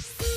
Bye.